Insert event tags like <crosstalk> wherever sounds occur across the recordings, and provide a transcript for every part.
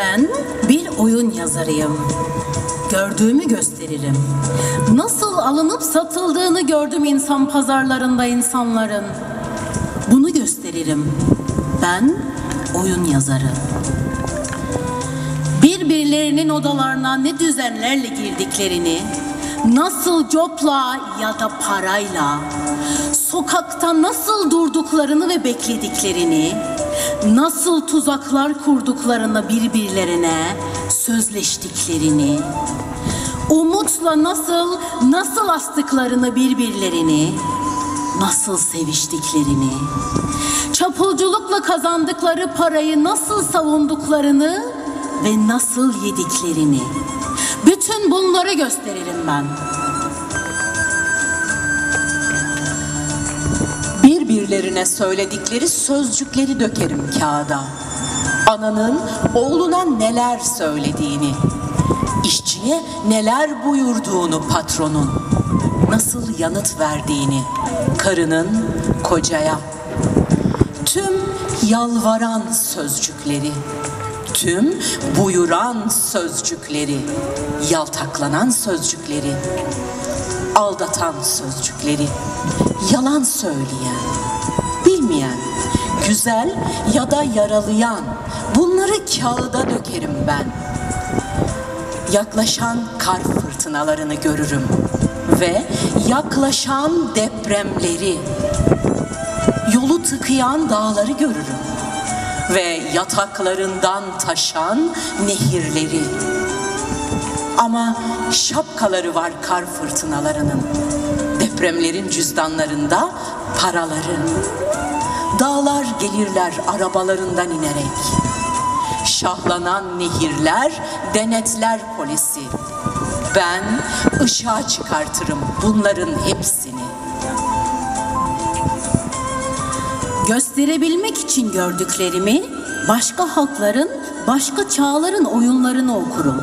Ben bir oyun yazarıyım. Gördüğümü gösteririm. Nasıl alınıp satıldığını gördüm insan pazarlarında insanların. Bunu gösteririm. Ben oyun yazarı. Birbirlerinin odalarına ne düzenlerle girdiklerini, nasıl copla ya da parayla, sokakta nasıl durduklarını ve beklediklerini, nasıl tuzaklar kurduklarını birbirlerine sözleştiklerini, umutla nasıl nasıl astıklarını birbirlerini, nasıl seviştiklerini, çapulculukla kazandıkları parayı nasıl savunduklarını ve nasıl yediklerini. Bütün bunları gösteririm ben. Birbirlerine söyledikleri sözcükleri dökerim kağıda. Ananın oğluna neler söylediğini, işçiye neler buyurduğunu patronun, nasıl yanıt verdiğini, karının kocaya, tüm yalvaran sözcükleri, tüm buyuran sözcükleri, yaltaklanan sözcükleri, aldatan sözcükleri, yalan söyleyen, güzel ya da yaralayan bunları kağıda dökerim ben. Yaklaşan kar fırtınalarını görürüm ve yaklaşan depremleri, yolu tıkayan dağları görürüm ve yataklarından taşan nehirleri. Ama şapkaları var kar fırtınalarının. Depremlerin cüzdanlarında paraları. Dağlar gelirler arabalarından inerek. Şahlanan nehirler denetler polisi. Ben ışığa çıkartırım bunların hepsini. Gösterebilmek için gördüklerimi başka halkların, başka çağların oyunlarını okurum.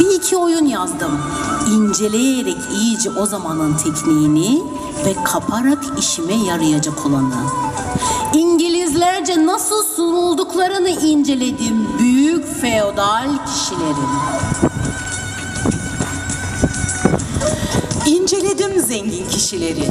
Bir iki oyun yazdım. İnceleyerek iyice o zamanın tekniğini ve kaparak işime yarayacak olanı. İngilizlerce nasıl sunulduklarını inceledim büyük feodal kişilerin. İnceledim zengin kişileri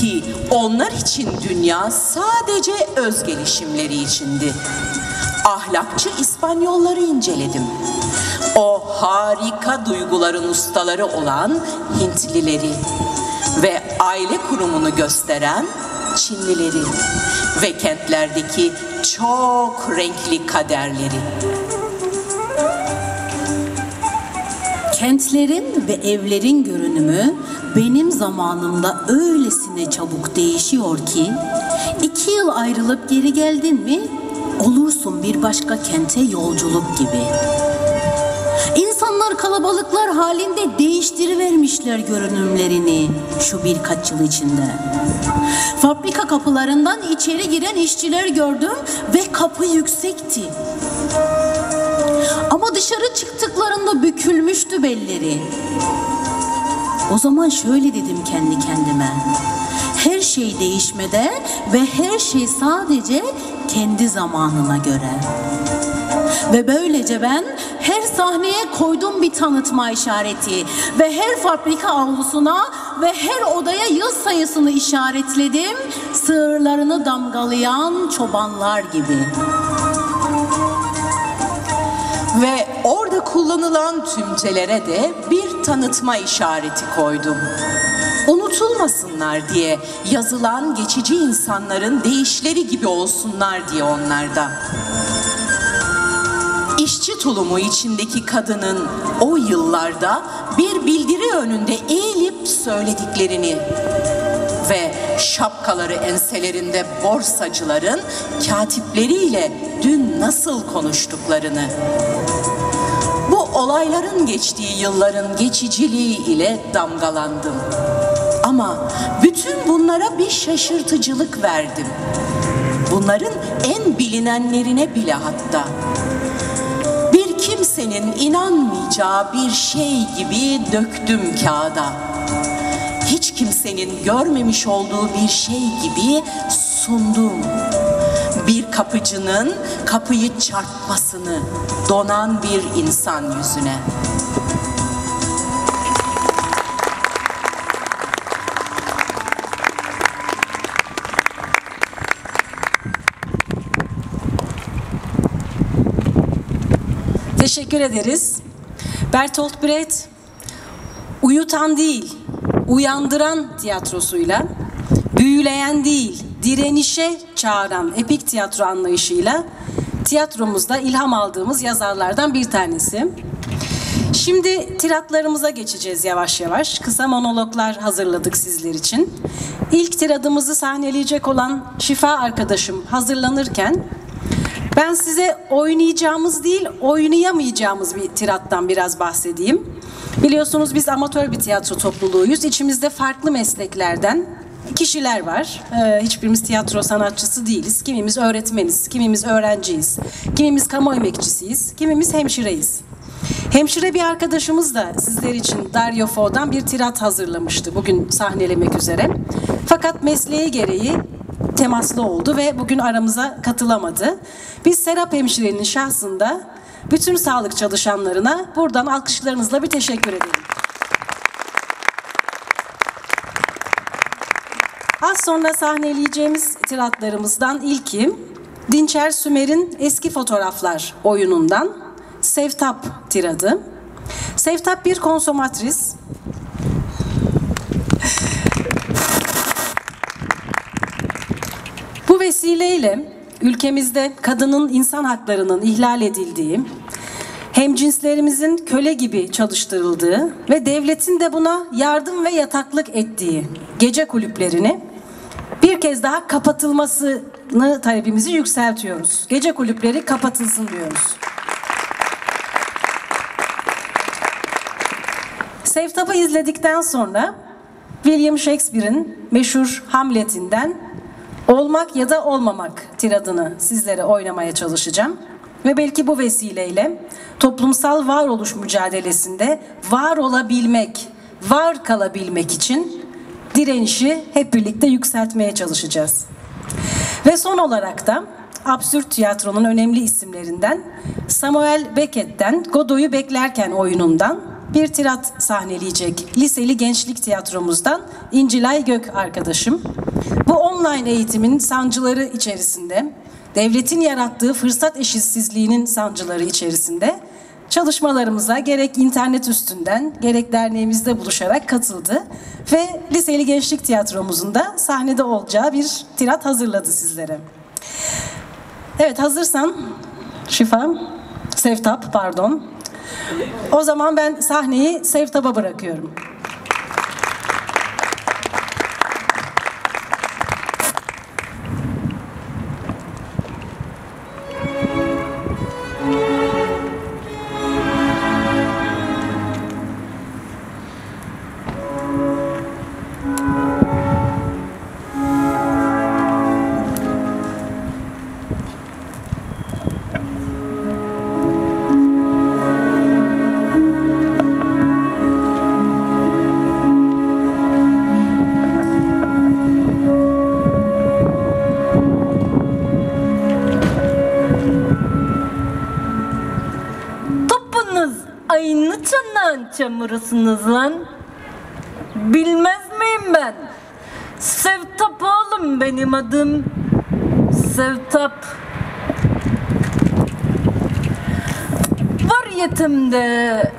ki onlar için dünya sadece öz gelişimleri içindi. Ahlakçı İspanyolları inceledim. O harika duyguların ustaları olan Hintlileri aile kurumunu gösteren Çinlileri ve kentlerdeki çok renkli kaderleri. Kentlerin ve evlerin görünümü benim zamanımda öylesine çabuk değişiyor ki iki yıl ayrılıp geri geldin mi olursun bir başka kente yolculuk gibi. İnsanlar kalabalıklar halinde değiştirivermişler görünümlerini şu birkaç yıl içinde. Fabrika kapılarından içeri giren işçiler gördüm ve kapı yüksekti. Ama dışarı çıktıklarında bükülmüştü belleri. O zaman şöyle dedim kendi kendime. Her şey değişmede ve her şey sadece kendi zamanına göre. Ve böylece ben her sahneye koydum bir tanıtma işareti ve her fabrika avlusuna ve her odaya yıl sayısını işaretledim. Sığırlarını damgalayan çobanlar gibi. Ve orada kullanılan tümcelere de bir tanıtma işareti koydum. Unutulmasınlar diye yazılan geçici insanların değişleri gibi olsunlar diye onlarda. İşçi tulumu içindeki kadının o yıllarda bir bildiri önünde eğilip söylediklerini ve şapkaları enselerinde borsacıların katipleriyle dün nasıl konuştuklarını. Bu olayların geçtiği yılların geçiciliği ile damgalandım. Ama bütün bunlara bir şaşırtıcılık verdim. Bunların en bilinenlerine bile hatta. Kimsenin inanmayacağı bir şey gibi döktüm kağıda hiç kimsenin görmemiş olduğu bir şey gibi sundum. Bir kapı kapıcının kapıyı çarpmasını donan bir insan yüzüne. Teşekkür ederiz. Bertolt Brecht uyutan değil, uyandıran tiyatrosuyla, büyüleyen değil, direnişe çağıran epik tiyatro anlayışıyla tiyatromuzda ilham aldığımız yazarlardan bir tanesi. Şimdi tiratlarımıza geçeceğiz yavaş yavaş. Kısa monologlar hazırladık sizler için. İlk tiradımızı sahneleyecek olan Şifa arkadaşım hazırlanırken ben size oynayacağımız değil, oynayamayacağımız bir tirattan biraz bahsedeyim. Biliyorsunuz biz amatör bir tiyatro topluluğuyuz. İçimizde farklı mesleklerden kişiler var. Ee, hiçbirimiz tiyatro sanatçısı değiliz. Kimimiz öğretmeniz, kimimiz öğrenciyiz, kimimiz kamu emekçisiyiz, kimimiz hemşireyiz. Hemşire bir arkadaşımız da sizler için Dario Fo'dan bir tirat hazırlamıştı bugün sahnelemek üzere. Fakat mesleği gereği temaslı oldu ve bugün aramıza katılamadı. Biz Serap Hemşire'nin şahsında bütün sağlık çalışanlarına buradan alkışlarınızla bir teşekkür edelim. Az sonra sahneleyeceğimiz tiratlarımızdan ilki Dinçer Sümer'in Eski Fotoğraflar oyunundan Sevtap tiradı. Sevtap bir konsomatris. Vesileyle ülkemizde kadının insan haklarının ihlal edildiği, hemcinslerimizin köle gibi çalıştırıldığı ve devletin de buna yardım ve yataklık ettiği gece kulüplerini bir kez daha kapatılmasını talebimizi yükseltiyoruz. Gece kulüpleri kapatılsın diyoruz. Sevtap'ı izledikten sonra William Shakespeare'in meşhur Hamlet'inden olmak ya da olmamak tiradını sizlere oynamaya çalışacağım. Ve belki bu vesileyle toplumsal varoluş mücadelesinde var olabilmek, var kalabilmek için direnişi hep birlikte yükseltmeye çalışacağız. Ve son olarak da absürt tiyatronun önemli isimlerinden Samuel Beckett'ten Godot'u beklerken oyunundan bir tirat sahneleyecek liseli gençlik tiyatromuzdan İncilay Gök arkadaşım. Bu online eğitimin sancıları içerisinde, devletin yarattığı fırsat eşitsizliğinin sancıları içerisinde çalışmalarımıza gerek internet üstünden gerek derneğimizde buluşarak katıldı ve liseli gençlik tiyatromuzun da sahnede olacağı bir tirat hazırladı sizlere. Evet hazırsan Şifa, Sevtap pardon. O zaman ben sahneyi Sevtap'a bırakıyorum. Topunuz aynı çanağın çamurusунuz lan. Bilmez miyim ben? Sevtap oğlum benim adım. Sevtap. Var yetimde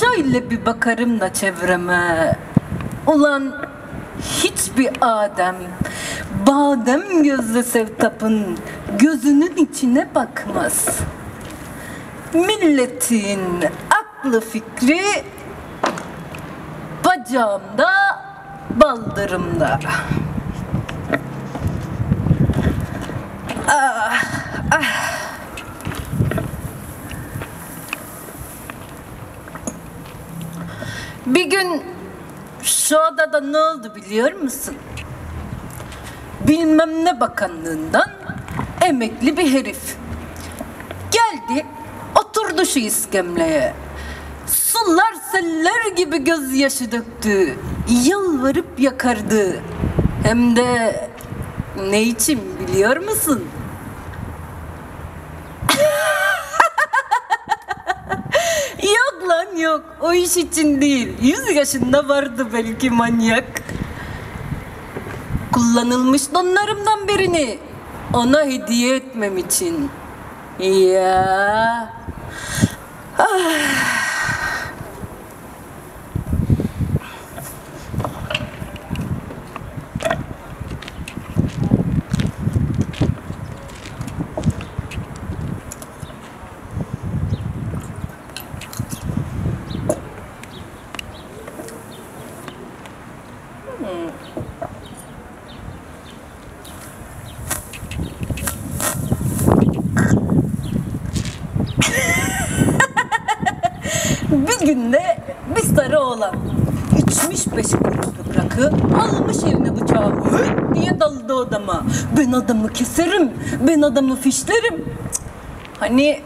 şöyle bir bakarım da çevreme. Ulan hiçbir Adem badem gözlü Sevtap'ın gözünün içine bakmaz. Milletin aklı fikri bacağımda, baldırımda. Ah, ah. Bir gün şu odada ne oldu biliyor musun? Bilmem ne bakanlığından emekli bir herif tutuşu iskemleye. Sular seller gibi gözyaşı döktü. Yalvarıp yakardı. Hem de ne için biliyor musun? <laughs> yok lan yok. O iş için değil. Yüz yaşında vardı belki manyak. Kullanılmış donlarımdan birini ona hediye etmem için. Ya. Bir adamı keserim, ben adamı fişlerim. Hani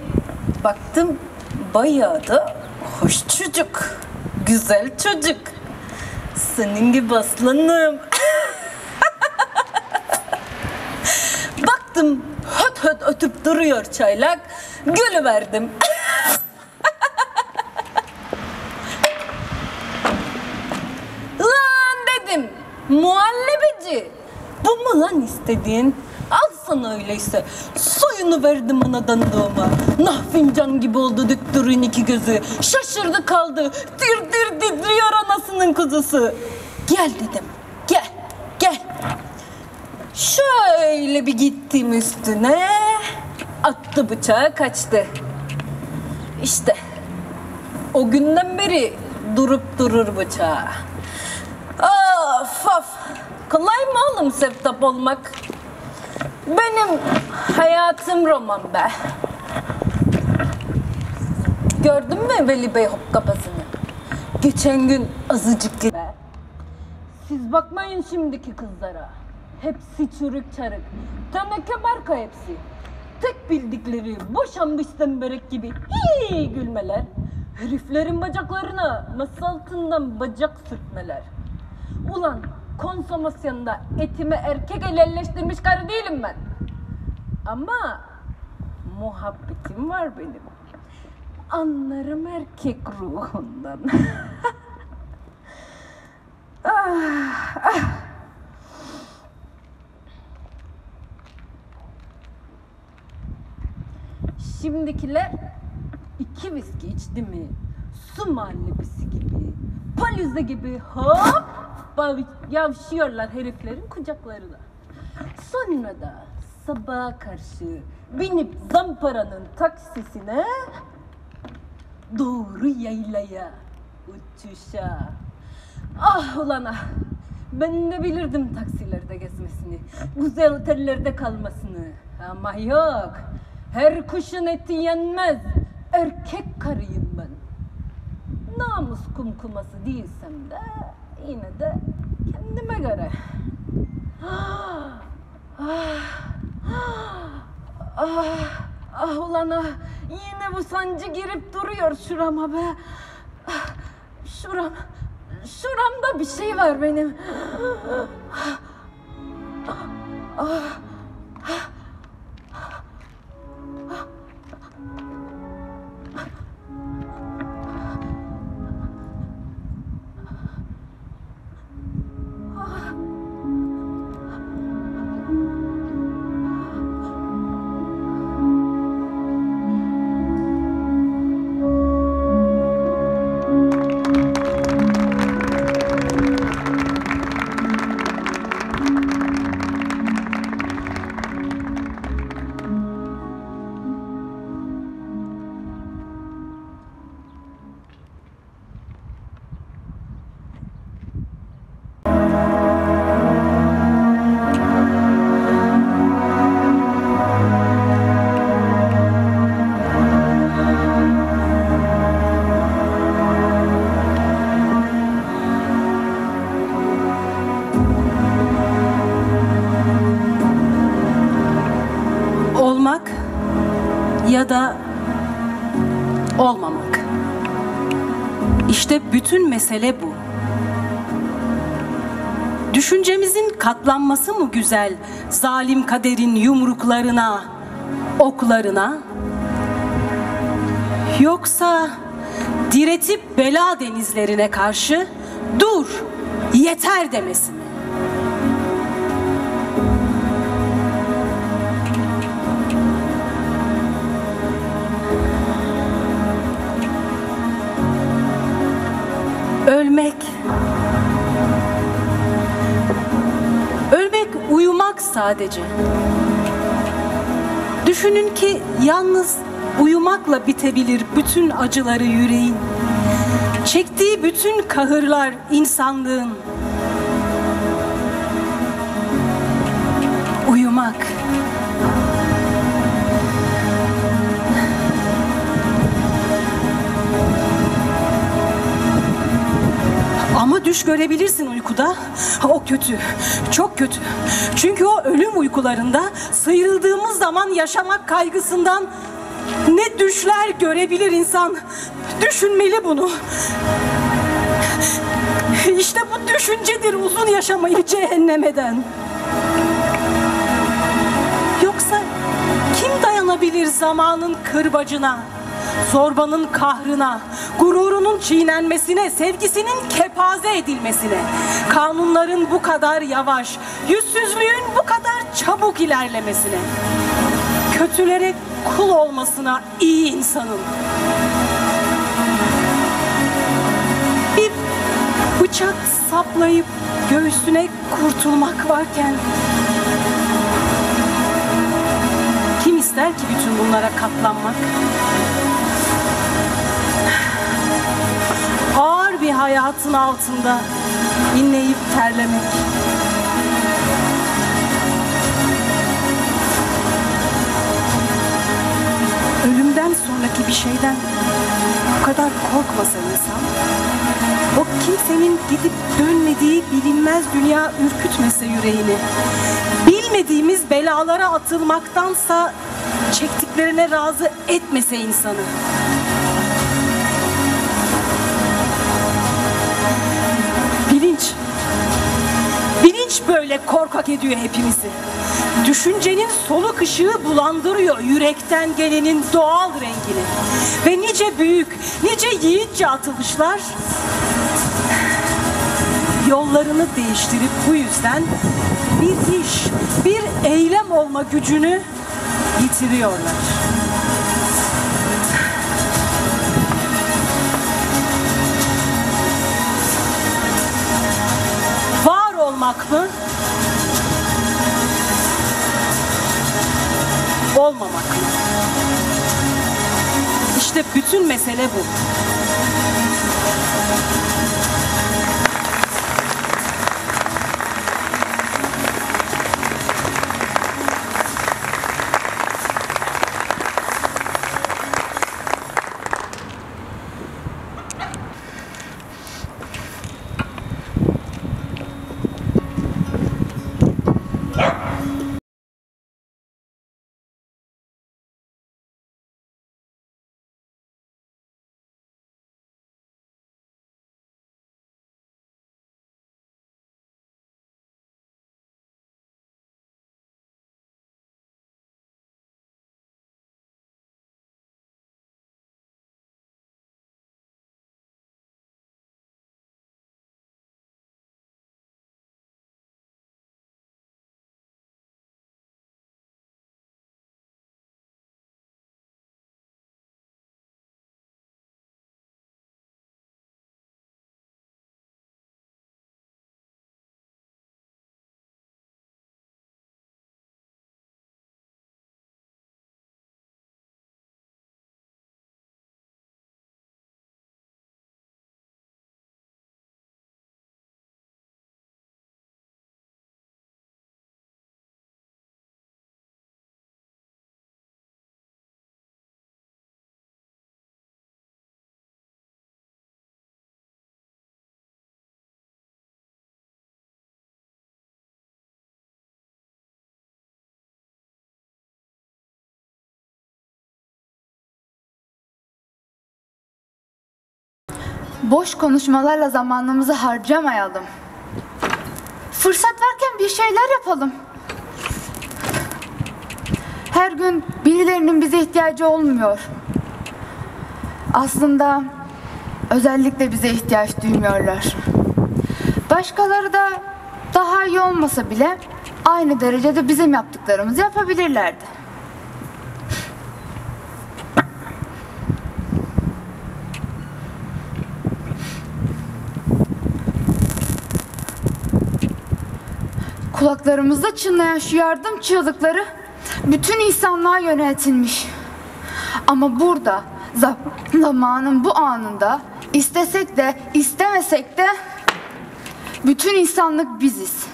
baktım bayağı da hoş çocuk, güzel çocuk. Senin gibi aslanım. <laughs> Baktım höt höt ötüp duruyor çaylak. Gülü verdim. <laughs> Lan dedim. Muhallebici. Bu mu lan istediğin? Sana öyleyse. Soyunu verdim anadan doğma. Nah fincan gibi oldu düktürün iki gözü. Şaşırdı kaldı. Tir tir titriyor anasının kuzusu. Gel dedim. Gel. Gel. Şöyle bir gittim üstüne. Attı bıçağı kaçtı. İşte o günden beri durup durur bıçağı. Of of. Kolay mı oğlum seftap olmak? Benim hayatım roman be. Gördün mü Veli Bey hop kafasını? Geçen gün azıcık be. Siz bakmayın şimdiki kızlara. Hepsi çürük çarık. Teneke barka hepsi. Tek bildikleri boşanmış zemberek gibi hii gülmeler. Heriflerin bacaklarına masa altından bacak sürtmeler. Ulan konsomasyonda etimi erkek elleştirmiş karı değilim ben. Ama muhabbetim var benim. Anlarım erkek ruhundan. <laughs> Şimdikiler iki viski içti mi? Su muhallebisi gibi, palüze gibi hop bav- yavşıyorlar heriflerin kucaklarına. Sonra da sabaha karşı binip zamparanın taksisine doğru yaylaya uçuşa. Ah ulan ah. Ben de bilirdim taksilerde gezmesini. Güzel otellerde kalmasını. Ama yok. Her kuşun eti yenmez. Erkek karıyım ben. Namus kumkuması değilsem de yine de kendime göre. Ah, ah, ah, ah ulan ah. Yine bu sancı girip duruyor şurama be. Ah, Şuram, şuramda bir şey var benim. Olmak da olmamak. İşte bütün mesele bu. Düşüncemizin katlanması mı güzel zalim kaderin yumruklarına, oklarına? Yoksa diretip bela denizlerine karşı dur, yeter demesini. Uyumak sadece. Düşünün ki yalnız uyumakla bitebilir bütün acıları yüreğin. Çektiği bütün kahırlar insanlığın. Uyumak. Ama düş görebilirsin uykuda. O kötü, çok kötü. Çünkü o ölüm uykularında sıyrıldığımız zaman yaşamak kaygısından ne düşler görebilir insan. Düşünmeli bunu. İşte bu düşüncedir uzun yaşamayı cehennem eden. Yoksa kim dayanabilir zamanın kırbacına, zorbanın kahrına, gururunun çiğnenmesine, sevgisinin kepaze edilmesine, kanunların bu kadar yavaş, yüzsüzlüğün bu kadar çabuk ilerlemesine, kötülere kul olmasına iyi insanın. Bir bıçak saplayıp göğsüne kurtulmak varken kim ister ki bütün bunlara katlanmak? Ağır bir hayatın altında inleyip terlemek. Ölümden sonraki bir şeyden bu kadar korkmasa insan, o kimsenin gidip dönmediği bilinmez dünya ürkütmese yüreğini, bilmediğimiz belalara atılmaktansa çektiklerine razı etmese insanı. Böyle korkak ediyor hepimizi. Düşüncenin soluk ışığı bulandırıyor yürekten gelenin doğal rengini. Ve nice büyük, nice yiğitçe atılışlar yollarını değiştirip bu yüzden bir iş, bir eylem olma gücünü yitiriyorlar. Var olmak mı? Olmamak? İşte bütün mesele bu. Boş konuşmalarla zamanımızı harcamayalım. Fırsat varken bir şeyler yapalım. Her gün birilerinin bize ihtiyacı olmuyor. Aslında özellikle bize ihtiyaç duymuyorlar. Başkaları da daha iyi olmasa bile aynı derecede bizim yaptıklarımızı yapabilirlerdi. Kulaklarımızda çınlayan şu yardım çığlıkları bütün insanlığa yöneltilmiş. Ama burada za- zamanın bu anında istesek de istemesek de bütün insanlık biziz.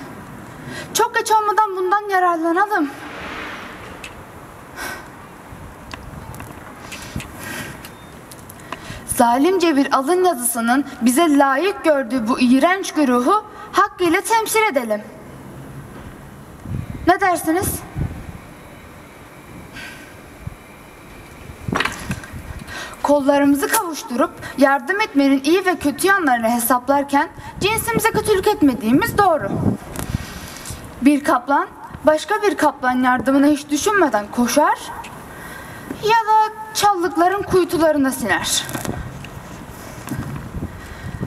Çok geç olmadan bundan yararlanalım. Zalimce bir alın yazısının bize layık gördüğü bu iğrenç güruhu hakkıyla temsil edelim. Ne dersiniz? Kollarımızı kavuşturup yardım etmenin iyi ve kötü yanlarını hesaplarken cinsimize kötülük etmediğimiz doğru. Bir kaplan başka bir kaplan yardımına hiç düşünmeden koşar ya da çallıkların kuytularına siner.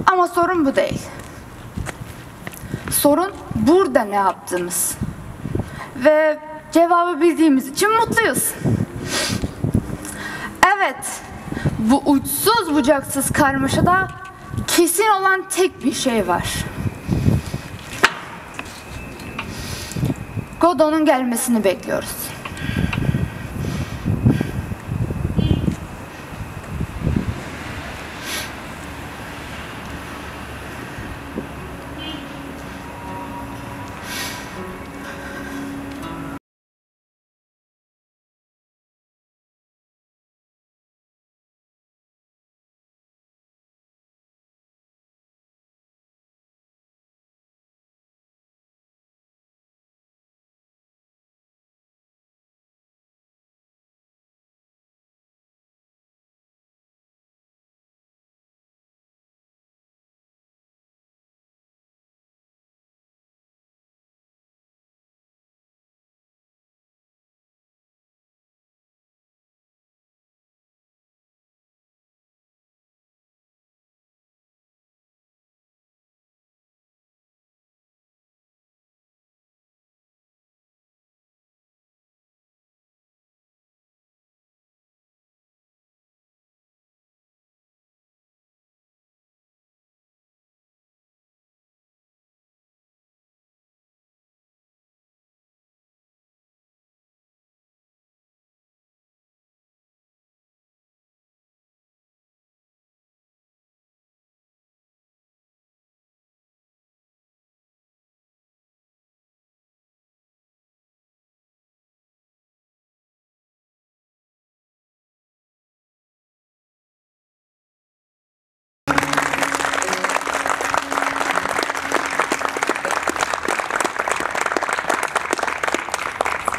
Ama sorun bu değil. Sorun burada ne yaptığımız. Ve cevabı bildiğimiz için mutluyuz. Evet, bu uçsuz bucaksız karmaşada kesin olan tek bir şey var. Godot'un gelmesini bekliyoruz.